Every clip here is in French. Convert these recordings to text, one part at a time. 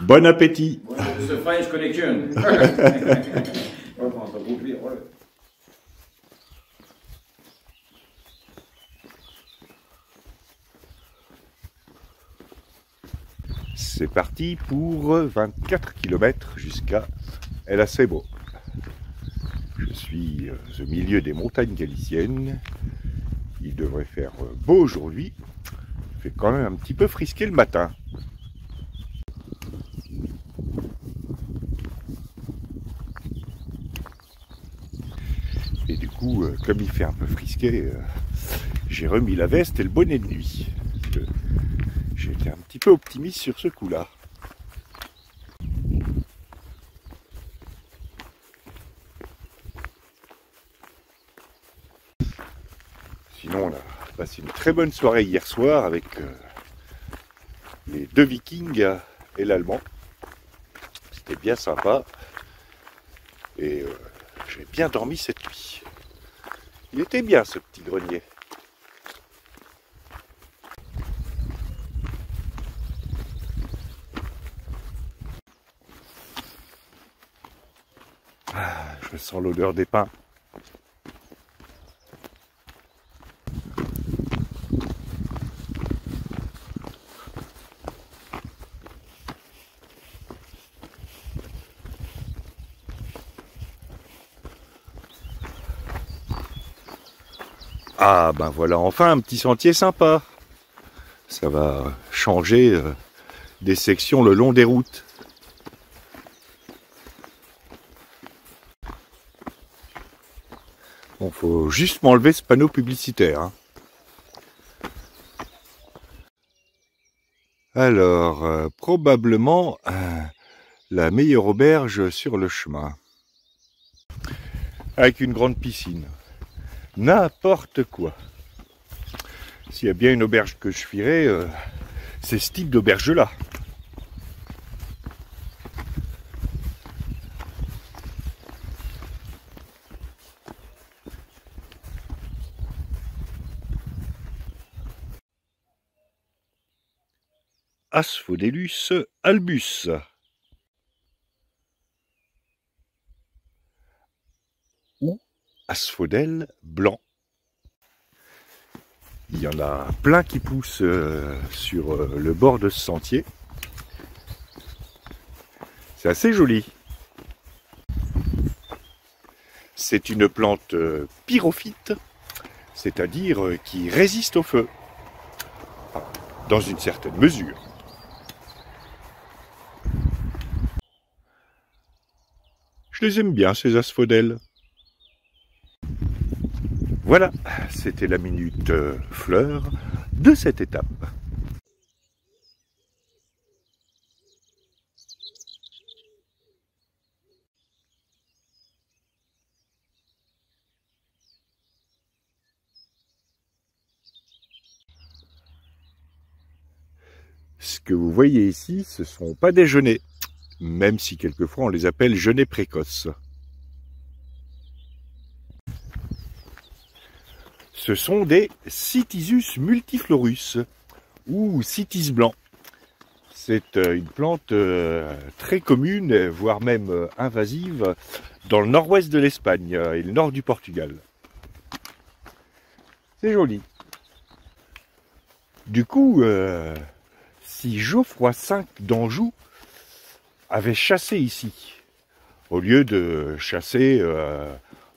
Bon appétit The French Connection. C'est parti pour 24 km jusqu'à El Acebo. Je suis euh, au milieu des montagnes galiciennes. Il devrait faire euh, beau aujourd'hui. Il fait quand même un petit peu frisquer le matin. Et du euh, comme il fait un peu frisqué, j'ai remis la veste et le bonnet de nuit. J'étais un petit peu optimiste sur ce coup-là. Sinon, on a passé une très bonne soirée hier soir avec euh, les deux vikings et l'allemand. C'était bien sympa. Et euh, j'ai bien dormi cette nuit. Il était bien ce petit grenier. Ah, je sens l'odeur des pins. Ah ben voilà enfin un petit sentier sympa. Ça va changer euh, des sections le long des routes. Bon, faut juste m'enlever ce panneau publicitaire. hein. Alors, euh, probablement euh, la meilleure auberge sur le chemin. Avec une grande piscine. N'importe quoi. S'il y a bien une auberge que je fuirais, euh, c'est ce type d'auberge-là. Asphodélus albus. Ou asphodèle blanc. Il y en a plein qui poussent euh, sur euh, le bord de ce sentier. C'est assez joli. C'est une plante euh, pyrophyte, c'est-à-dire qui résiste au feu, dans une certaine mesure. Je les aime bien, ces asphodèles. Voilà, c'était la minute euh, fleur de cette étape. Ce que vous voyez ici, ce ne sont pas des genêts, même si quelquefois on les appelle genêts précoces. Ce sont des Cytisus multiflorus ou Cytis blanc. C'est euh, une plante euh, très commune, voire même euh, invasive, dans le nord-ouest de l'Espagne et le nord du Portugal. C'est joli. Du coup, si Geoffroy V d'Anjou avait chassé ici, au lieu de chasser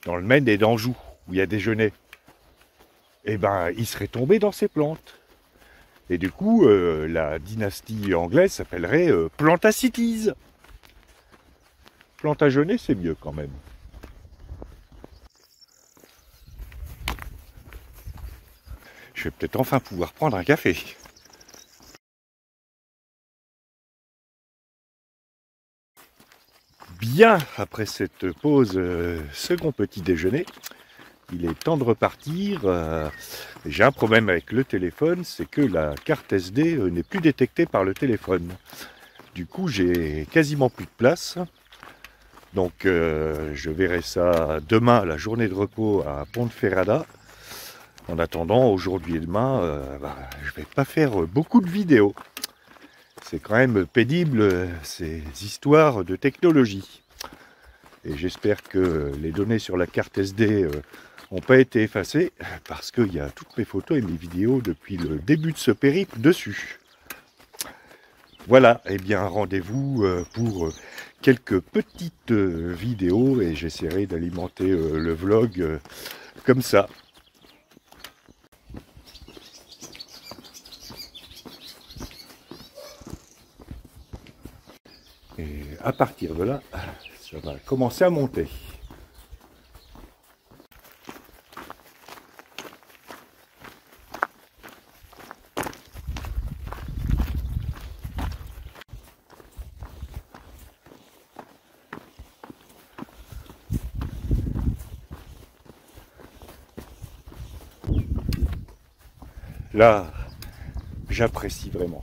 dans le Maine et d'Anjou, où il y a des eh ben, il serait tombé dans ces plantes. Et du coup, euh, la dynastie anglaise s'appellerait euh, Plantacities. Plantagenet, c'est mieux quand même. Je vais peut-être enfin pouvoir prendre un café. Bien, après cette pause euh, second petit déjeuner, il est temps de repartir. Euh, J'ai un problème avec le téléphone, c'est que la carte SD euh, n'est plus détectée par le téléphone. Du coup, j'ai quasiment plus de place. Donc, euh, je verrai ça demain, la journée de repos à Ponteferrada. En attendant, aujourd'hui et demain, bah, je vais pas faire beaucoup de vidéos. c'est quand même pénible ces histoires de technologie. Et j'espère que les données sur la carte SD n'ont pas été effacées parce qu'il y a toutes mes photos et mes vidéos depuis le début de ce périple dessus. Voilà, et eh bien rendez-vous pour quelques petites vidéos et j'essaierai d'alimenter le vlog comme ça. Et à partir de là, ça va commencer à monter. Là, j'apprécie vraiment.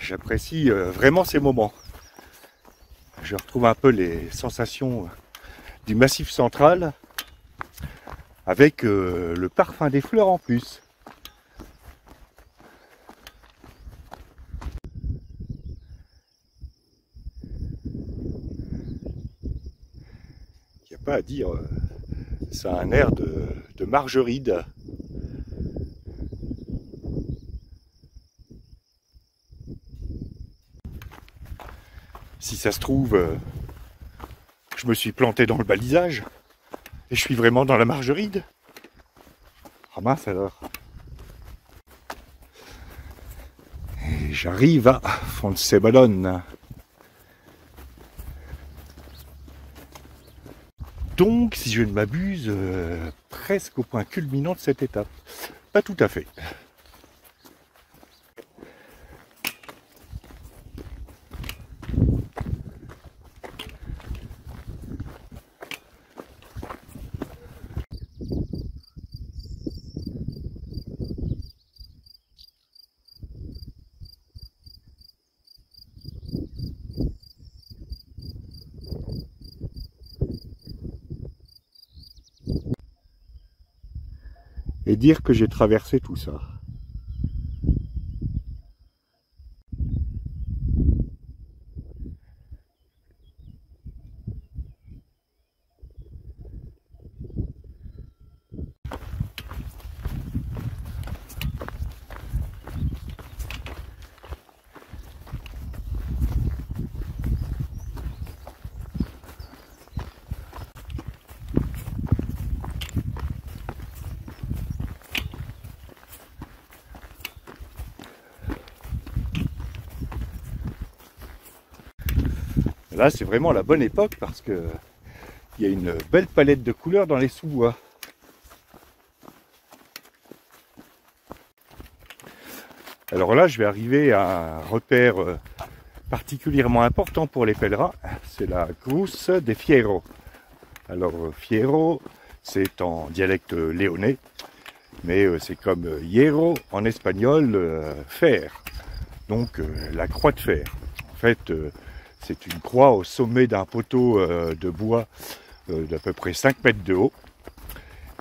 J'apprécie euh, vraiment ces moments je retrouve un peu les sensations du massif central avec euh, le parfum des fleurs en plus. Il n'y a pas à dire, euh, ça a un air de, de margeride. Si ça se trouve, euh, je me suis planté dans le balisage et je suis vraiment dans la margeride. Ah mince alors. J'arrive à Fonceballone. Donc, si je ne m'abuse, euh, presque au point culminant de cette étape. Pas tout à fait. Dire que j'ai traversé tout ça. Là, c'est vraiment la bonne époque parce que il y a une belle palette de couleurs dans les sous-bois. Alors là, je vais arriver à un repère euh, particulièrement important pour les pèlerins. C'est la Cruz des Fierro. Alors, euh, Fierro, c'est en dialecte léonais, mais euh, c'est comme hierro en espagnol, fer. Donc, la croix de fer. En fait, c'est une croix au sommet d'un poteau euh, de bois euh, d'à peu près 5 mètres de haut.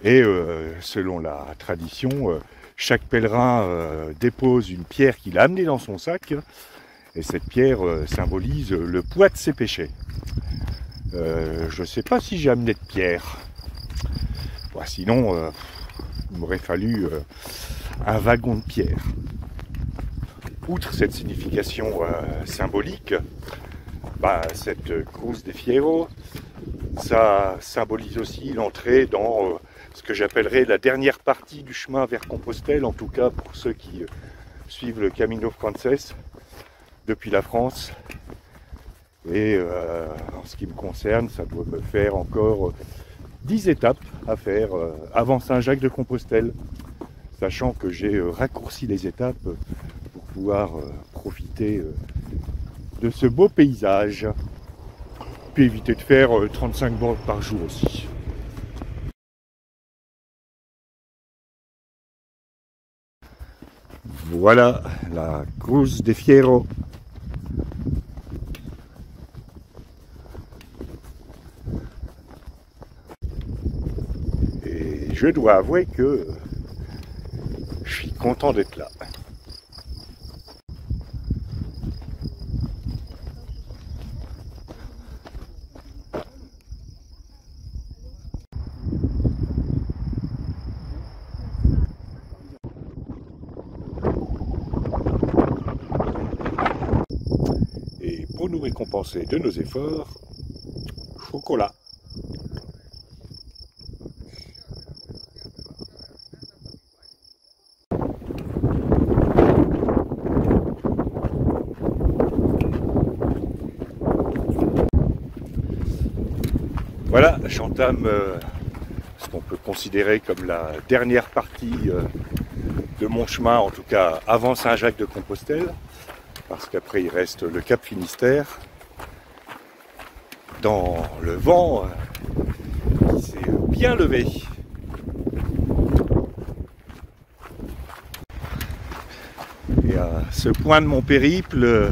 Et euh, selon la tradition, chaque pèlerin dépose une pierre qu'il a amenée dans son sac. Et cette pierre symbolise le poids de ses péchés. je ne sais pas si j'ai amené de pierre. sinon, il m'aurait fallu un wagon de pierre. Outre cette signification symbolique, bah, cette course des Fierro, ça symbolise aussi l'entrée dans euh, ce que j'appellerais la dernière partie du chemin vers Compostelle, en tout cas pour ceux qui euh, suivent le Camino Frances depuis la France. Et euh, en ce qui me concerne, ça doit me faire encore 10 étapes à faire avant Saint-Jacques de Compostelle, sachant que j'ai raccourci les étapes pour pouvoir profiter de ce beau paysage. Puis éviter de faire euh, 35 bornes par jour aussi. Voilà la Cruz de Fierro. Et je dois avouer que je suis content d'être là. Pour nous récompenser de nos efforts, chocolat. Voilà, j'entame euh, ce qu'on peut considérer comme la dernière partie euh, de mon chemin, en tout cas avant Saint-Jacques-de-Compostelle, parce qu'après il reste le Cap Finistère, dans le vent euh, qui s'est bien levé. Et à ce point de mon périple, euh,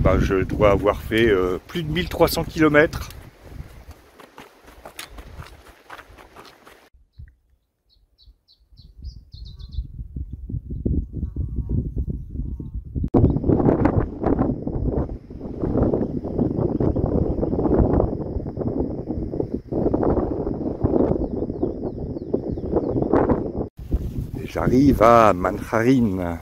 bah, je dois avoir fait euh, plus de 1300 km. J'arrive à Manjarin.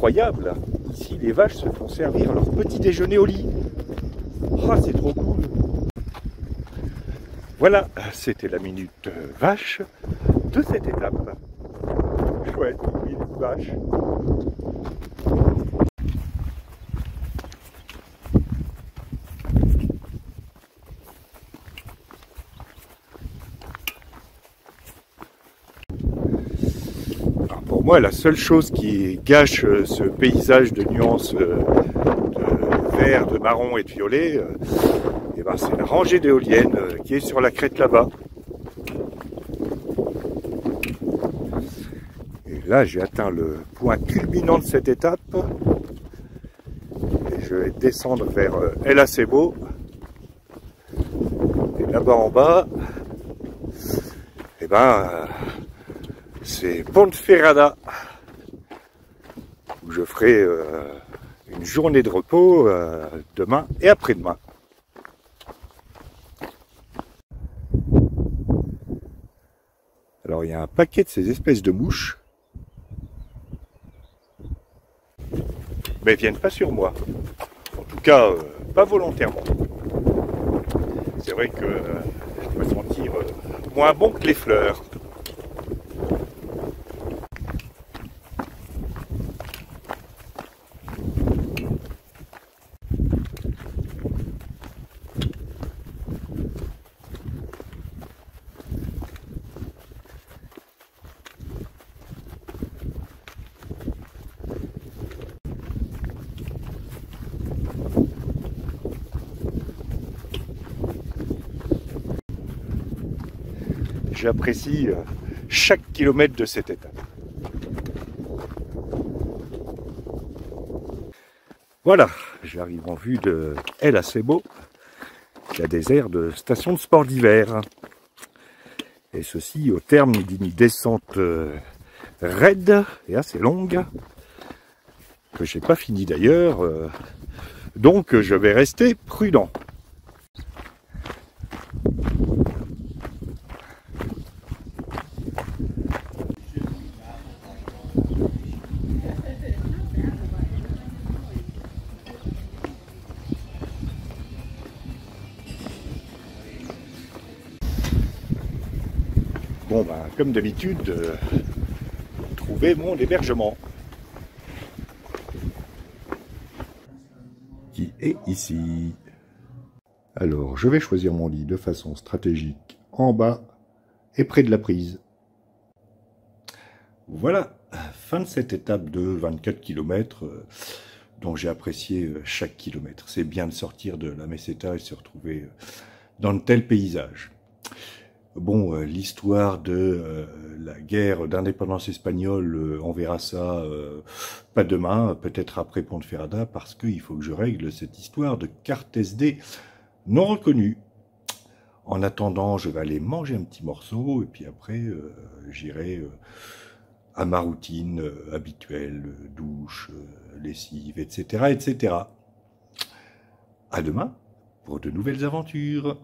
Incroyable Ici, les vaches se font servir leur petit déjeuner au lit. Ah, c'est trop cool Voilà, c'était la minute euh, vache de cette étape. Chouette, minute vache. Pour moi, la seule chose qui gâche euh, ce paysage de nuances euh, de vert, de marron et de violet, euh, eh ben, c'est la rangée d'éoliennes qui est sur la crête là-bas. Et là, j'ai atteint le point culminant de cette étape. Et je vais descendre vers El Acebo. Et là-bas en bas, eh ben, c'est Ponferrada, où je ferai euh, une journée de repos euh, demain et après-demain. Alors il y a un paquet de ces espèces de mouches, mais elles viennent pas sur moi. En tout cas, euh, pas volontairement. C'est vrai que je dois sentir moins bon que les fleurs. J'apprécie euh, chaque kilomètre de cette étape. Voilà, j'arrive en vue de El Acebo, la désert de station de sport d'hiver. Et ceci au terme d'une descente euh, raide et assez longue, que j'ai pas fini d'ailleurs. euh, donc je vais rester prudent. Bon, ben, comme d'habitude, euh, trouver mon hébergement. Qui est ici? Alors, je vais choisir mon lit de façon stratégique en bas et près de la prise. Voilà, fin de cette étape de 24 km euh, dont j'ai apprécié euh, chaque kilomètre. C'est bien de sortir de la meseta et se retrouver dans de tels paysages. Bon, l'histoire de la guerre d'indépendance espagnole, on verra ça pas demain, peut-être après Ponteferrada, parce qu'il faut que je règle cette histoire de carte SD non reconnue. En attendant, je vais aller manger un petit morceau, et puis après, j'irai à ma routine euh, habituelle, douche, euh, lessive, etc., etc. À demain pour de nouvelles aventures.